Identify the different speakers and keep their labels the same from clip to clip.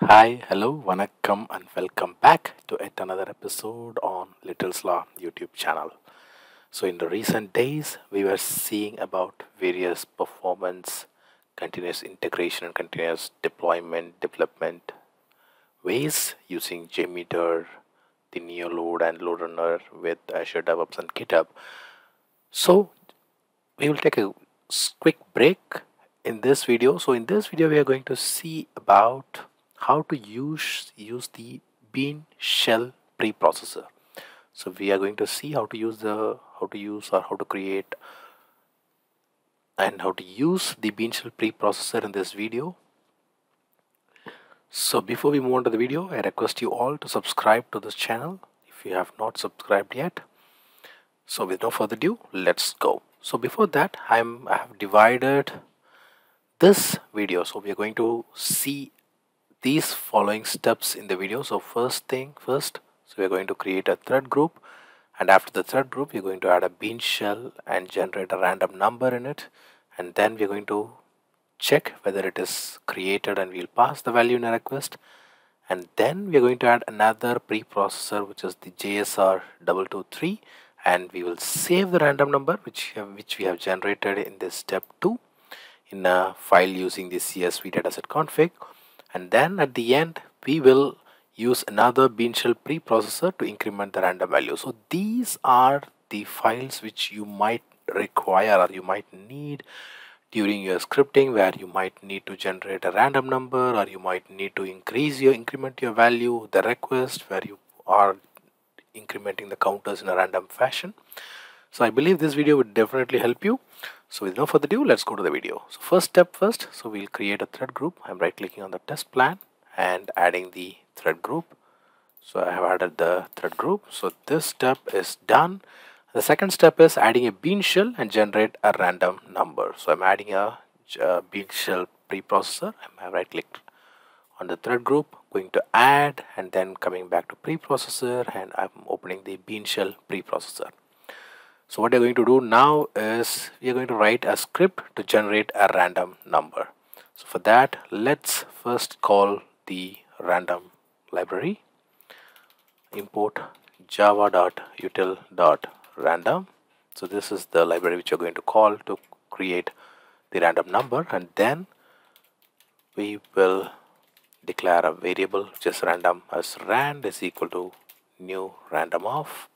Speaker 1: Hi, hello, vanakkam, and welcome back to yet another episode on Little's Law YouTube channel. So, in the recent days, we were seeing about various performance, continuous integration, and continuous deployment, development ways using JMeter, the NeoLoad, and LoadRunner with Azure DevOps and GitHub. So, we will take a quick break in this video. So, in this video, we are going to see about how to use use the bean shell preprocessor. So we are going to see how to use the how to use or how to create and how to use the bean shell preprocessor in this video. So before we move on to the video i request you all to subscribe to this channel if you have not subscribed yet. So with no further ado let's go. So before that i'm i have divided this video. So we are going to see these following steps in the video. So first thing first so we're going to create a thread group and after the thread group we're going to add a bean shell and generate a random number in it and then we're going to check whether it is created and we'll pass the value in a request and then we're going to add another preprocessor which is the JSR 223 and we will save the random number which which we have generated in this step 2 in a file using the CSV dataset config and then at the end we will use another bean shell preprocessor to increment the random value. So these are the files which you might require or you might need during your scripting where you might need to generate a random number or you might need to increase your increment your value the request where you are incrementing the counters in a random fashion so i believe this video would definitely help you. So with no further ado let's go to the video. So first step first. So we'll create a thread group. I'm right clicking on the test plan and adding the thread group. So i have added the thread group. So this step is done. The second step is adding a bean shell and generate a random number. So i'm adding a, bean shell preprocessor. I'm right clicked on the thread group going to add and then coming back to preprocessor and i'm opening the bean shell preprocessor so what you're going to do now is we're going to write a script to generate a random number. So for that, let's first call the random library. Import java.util.random. So this is the library which you're going to call to create the random number and then we will declare a variable is random as rand is equal to new random of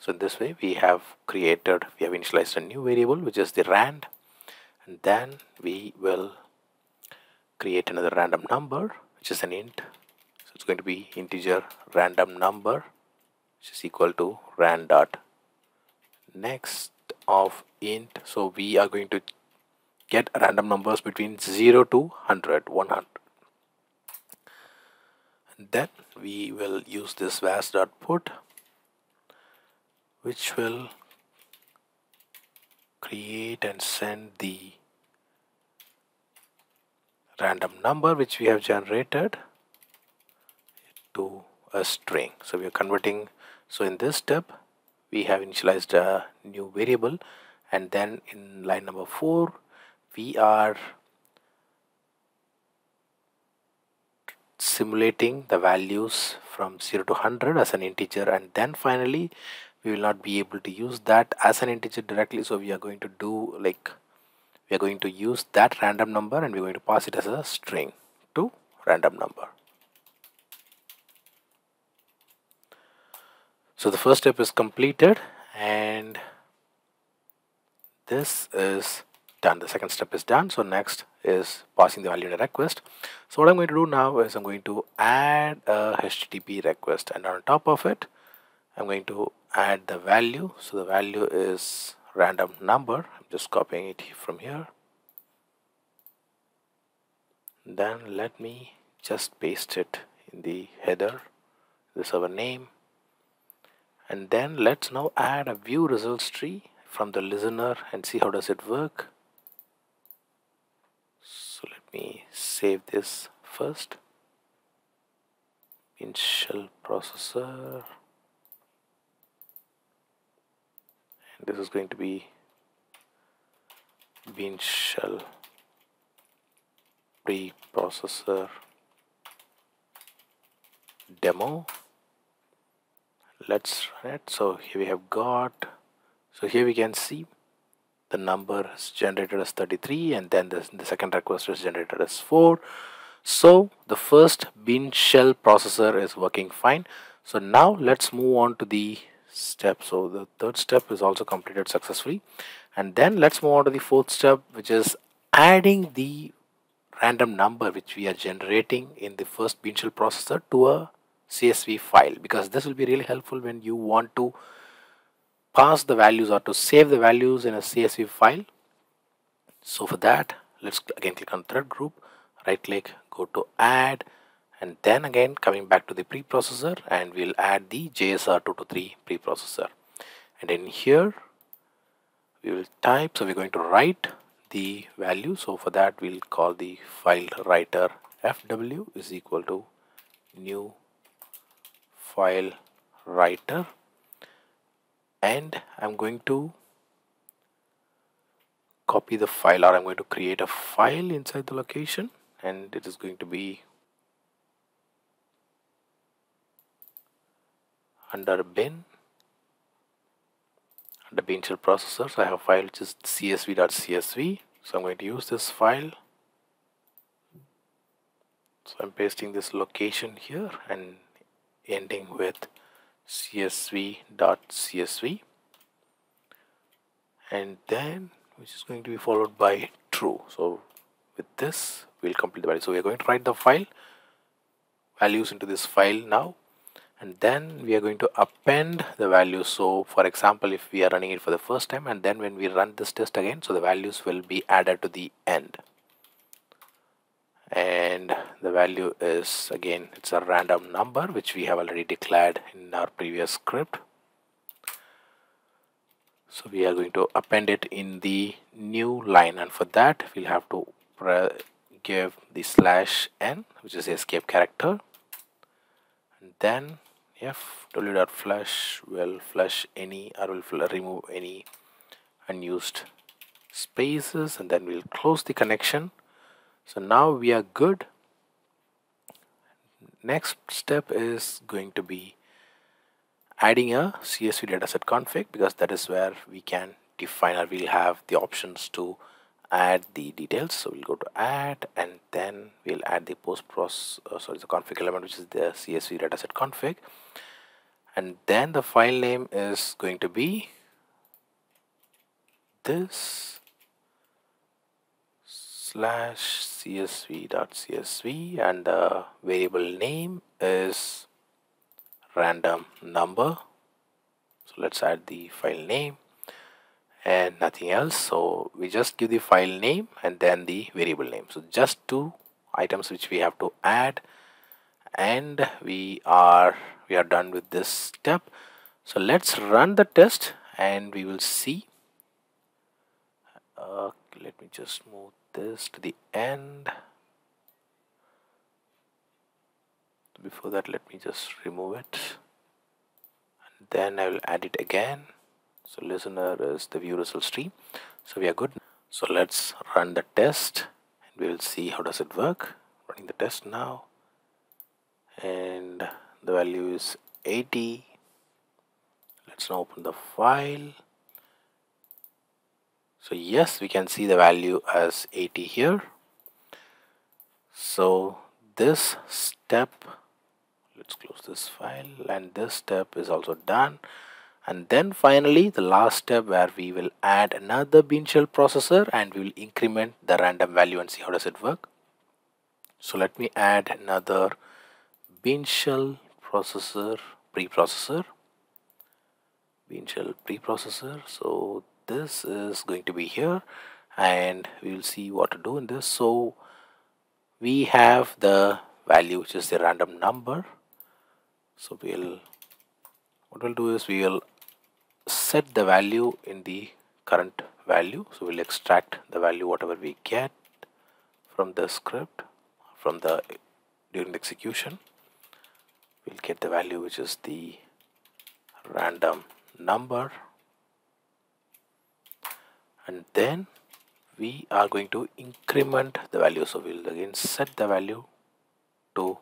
Speaker 1: so in this way we have created we have initialized a new variable which is the rand. And then we will create another random number which is an int. So it's going to be integer random number which is equal to rand dot next of int. So we are going to get random numbers between 0 to 100 100 and then we will use this vars dot put which will create and send the random number which we have generated to a string. So we are converting. So in this step we have initialized a new variable and then in line number 4 we are simulating the values from 0 to 100 as an integer and then finally we will not be able to use that as an integer directly. So we are going to do like we are going to use that random number and we're going to pass it as a string to random number. So the first step is completed and this is done. The second step is done. So next is passing the value in a request. So what i'm going to do now is i'm going to add a http request and on top of it i'm going to add the value. So the value is random number. I'm just copying it from here. Then let me just paste it in the header. The server name. And then let's now add a view results tree from the listener and see how does it work. So let me save this first. In shell processor and this is going to be bean shell preprocessor demo. Let's run it. So here we have got so here we can see the number is generated as 33 and then the, the second request is generated as 4 so the first bean shell processor is working fine. So now let's move on to the step so the third step is also completed successfully and then let's move on to the fourth step which is adding the random number which we are generating in the first bean shell processor to a CSV file because this will be really helpful when you want to pass the values or to save the values in a CSV file. So for that, let's again click on thread group, right click, go to add, and then again coming back to the preprocessor and we'll add the JSR223 preprocessor. And in here, we will type, so we're going to write the value. So for that, we'll call the file writer fw is equal to new file writer and I'm going to copy the file or I'm going to create a file inside the location and it is going to be under bin. Under bin shell processors I have a file which is csv.csv so I'm going to use this file. So I'm pasting this location here and ending with csv.csv and then which is going to be followed by true. So with this we'll complete the value. So we are going to write the file. Values into this file now and then we are going to append the values. So for example if we are running it for the first time and then when we run this test again so the values will be added to the end. And the value is again it's a random number which we have already declared in our previous script. So we are going to append it in the new line. And for that we'll have to give the slash n which is escape character. And then f w.flush will flush any or will remove any unused spaces and then we'll close the connection. So now we are good. Next step is going to be adding a CSV dataset config because that is where we can define or we'll have the options to add the details. So we'll go to add and then we'll add the post process uh, sorry the config element which is the CSV dataset config. And then the file name is going to be this slash csv.csv and the variable name is random number. So let's add the file name and nothing else. So we just give the file name and then the variable name. So just two items which we have to add. And we are we are done with this step. So let's run the test and we will see. Uh, let me just move this to the end. Before that let me just remove it. And then I will add it again so listener uh, is the view results tree. So we are good. So let's run the test and we will see how does it work. Running the test now. And the value is 80 let's now open the file. So yes we can see the value as 80 here. So this step let's close this file. And this step is also done and then finally the last step where we will add another bean shell processor and we will increment the random value and see how does it work. So let me add another bean shell processor preprocessor. Bean shell preprocessor. So this is going to be here and we will see what to do in this. So we have the value which is the random number. So we'll what we'll do is we will set the value in the current value. So we'll extract the value whatever we get from the script from the during the execution. We'll get the value which is the random number. And then we are going to increment the value. So we'll again set the value to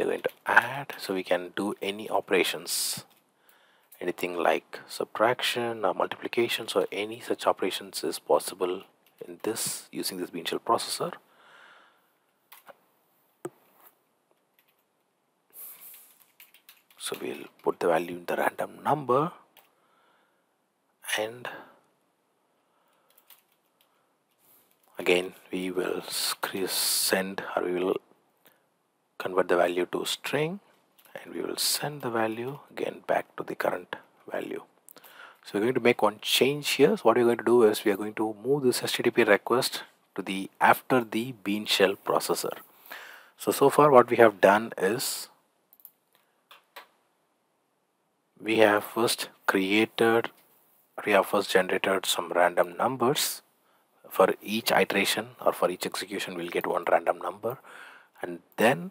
Speaker 1: we are going to add so we can do any operations. Anything like subtraction or multiplication so any such operations is possible in this using this bean shell processor. So we'll put the value in the random number and again we will send or we will convert the value to string and we will send the value again back to the current value. So we're going to make one change here. So what we're going to do is we are going to move this http request to the after the bean shell processor. So so far what we have done is we have first created we have first generated some random numbers. For each iteration or for each execution we'll get one random number. And then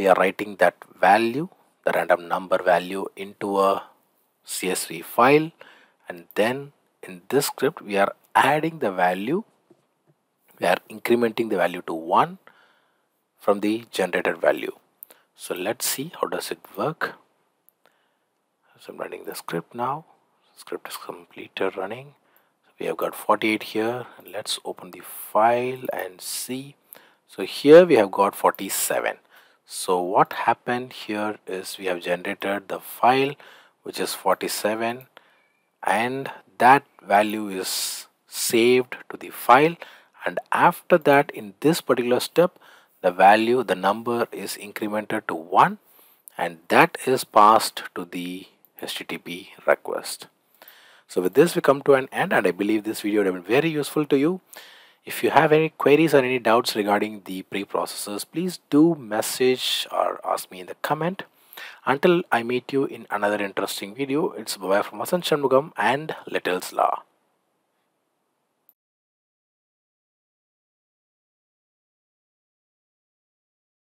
Speaker 1: we are writing that value the random number value into a csv file. And then in this script we are adding the value. We are incrementing the value to 1 from the generated value. So let's see how does it work. So I'm running the script now. Script is completed running. So we have got 48 here. Let's open the file and see. So here we have got 47 so what happened here is we have generated the file which is 47 and that value is saved to the file. And after that in this particular step the value the number is incremented to 1 and that is passed to the http request. So with this we come to an end and i believe this video would have been very useful to you if you have any queries or any doubts regarding the preprocessors, please do message or ask me in the comment. Until I meet you in another interesting video, it's bye from Vasanth Shanmugam and Little's Law.